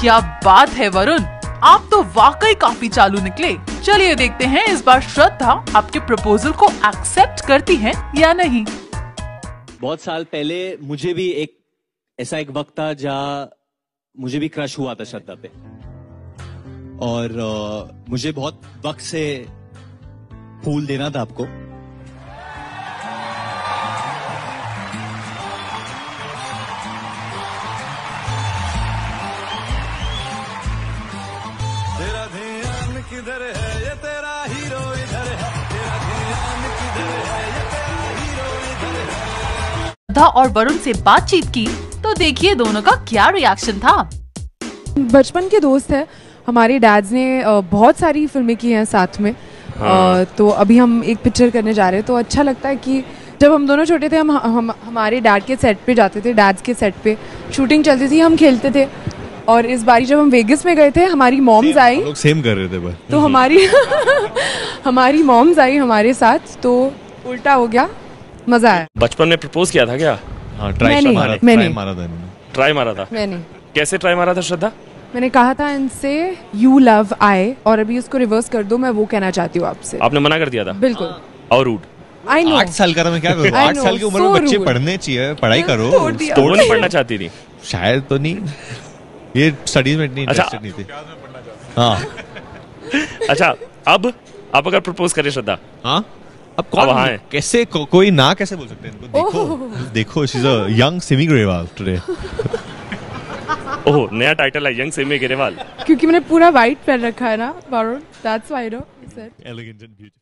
क्या बात है वरुण? आप तो वाकई काफ़ी चालू निकले। चलिए देखते हैं इस बार श्रद्धा आपके प्रपोजल को एक्सेप्ट करती है या नहीं। बहुत साल पहले मुझे भी एक ऐसा एक वक्त था जहाँ मुझे भी क्रश हुआ था श्रद्धा पे। और अ, मुझे बहुत वक्त से फूल देना था आपको। किधर है? ये तेरा हीरो इधर है। तेरा ध्यान किधर है? ये तेरा हीरो इधर है। श्रद्धा और वरुण से बातचीत की तो देखिए दोनों का क्या रिएक्शन था। बचपन के दोस्त है। हमारे डैड्स ने बहुत सारी फ़िल्में की हैं साथ में। अ, तो अभी हम एक पिक्चर करने जा रहे हैं। तो अच्छा लगता है कि जब हम दोनों छोटे थे हम, हम हमारे डैड के सेट पे जाते थे डैड्स के सेट पे। शूटिंग चलती थी हम खेलते थे। और इस बारी जब हम वेगस में गए थे हमारी मॉम्स आई। लोग सेम कर रहे थे बस। तो हमारी हमारी मॉम्स आई हमारे साथ तो उल्टा हो गया मज़ा आया। बचपन में प्रपोज किया था क्या? हाँ ट्राई मैंने- मारा मैंने। ट्राई मारा था ट्राई मारा था? मैंने। कैसे ट्राई मारा था श्रद्धा? मैंने कहा था इनसे यू लव आई और अभी उसको रिवर्स कर दो मैं वो कहना चाहती हूँ आपसे। आपने मना कर दिया था? बिल्कुल। और रूट आई नो आठ साल का था मैं क्या करूँ? आठ साल की उम्र में बच्चे पढ़ने चाहिए पढ़ाई करो। तोड़ दिया। तो वो नहीं पढ़ना चाहती थी। शायद तो नहीं। ये स्टडीज़ में इतनी अच्छा। नहीं थी। हाँ? अच्छा अब अब अगर प्रपोज करे श्रद्धा। हाँ? अब अब कौन हाँ है। कैसे को, कोई ना कैसे बोल सकते हैं इनको? देखो देखो she is a young Simi Grewal today oh नया टाइटल है यंग सेमी गिरेवाल क्योंकि मैंने पूरा वाइट पहन रखा है ना Varun that's why no elegant and beautiful